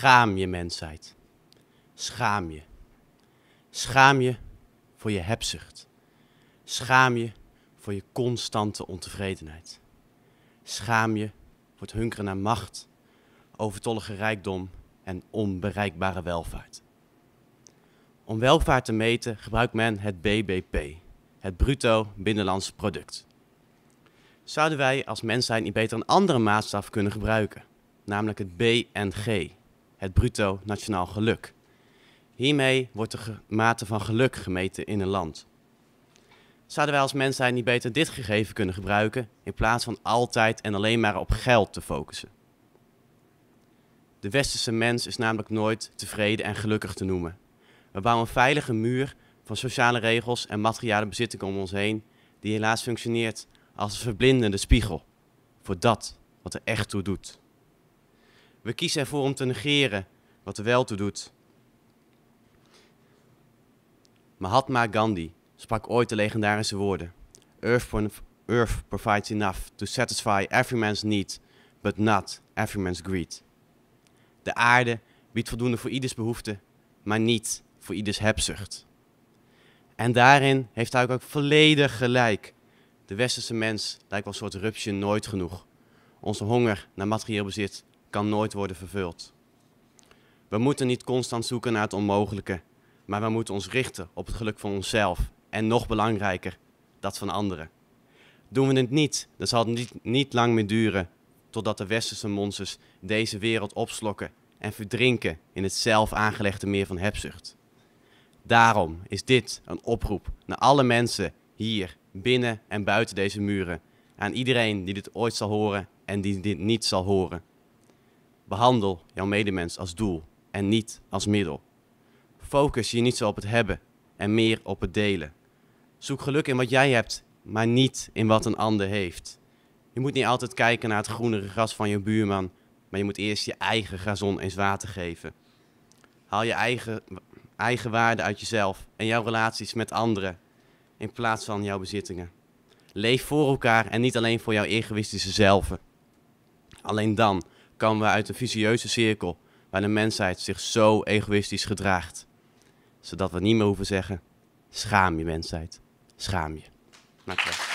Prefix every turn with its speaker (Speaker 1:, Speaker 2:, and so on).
Speaker 1: Schaam je, mensheid. Schaam je. Schaam je voor je hebzucht. Schaam je voor je constante ontevredenheid. Schaam je voor het hunkeren naar macht, overtollige rijkdom en onbereikbare welvaart. Om welvaart te meten gebruikt men het BBP, het bruto binnenlands product. Zouden wij als mensheid niet beter een andere maatstaf kunnen gebruiken, namelijk het BNG, het bruto nationaal geluk? Hiermee wordt de mate van geluk gemeten in een land. Zouden wij als mensheid niet beter dit gegeven kunnen gebruiken in plaats van altijd en alleen maar op geld te focussen? De westerse mens is namelijk nooit tevreden en gelukkig te noemen. We bouwen een veilige muur van sociale regels en materiële bezittingen om ons heen, die helaas functioneert als een verblindende spiegel voor dat wat er echt toe doet. We kiezen ervoor om te negeren wat er wel toe doet. Mahatma Gandhi sprak ooit de legendarische woorden: Earth, provides enough to satisfy every man's need, but not every man's greed. De aarde biedt voldoende voor ieders behoefte, maar niet voor ieders hebzucht. En daarin heeft hij ook volledig gelijk. De westerse mens lijkt wel een soort rupsje nooit genoeg. Onze honger naar materieel bezit kan nooit worden vervuld. We moeten niet constant zoeken naar het onmogelijke, maar we moeten ons richten op het geluk van onszelf en nog belangrijker, dat van anderen. Doen we het niet, dan zal het niet, niet lang meer duren totdat de westerse monsters deze wereld opslokken en verdrinken in het zelf aangelegde meer van hebzucht. Daarom is dit een oproep naar alle mensen hier, binnen en buiten deze muren, aan iedereen die dit ooit zal horen en die dit niet zal horen. Behandel jouw medemens als doel en niet als middel. Focus je niet zo op het hebben en meer op het delen. Zoek geluk in wat jij hebt, maar niet in wat een ander heeft. Je moet niet altijd kijken naar het groenere gras van je buurman, maar je moet eerst je eigen gazon eens water geven. Haal je eigen, eigen waarde uit jezelf en jouw relaties met anderen in plaats van jouw bezittingen. Leef voor elkaar en niet alleen voor jouw egoïstische zelven. Alleen dan komen we uit een visieuze cirkel waar de mensheid zich zo egoïstisch gedraagt. Zodat we niet meer hoeven zeggen, schaam je mensheid, schaam je. Dankjewel.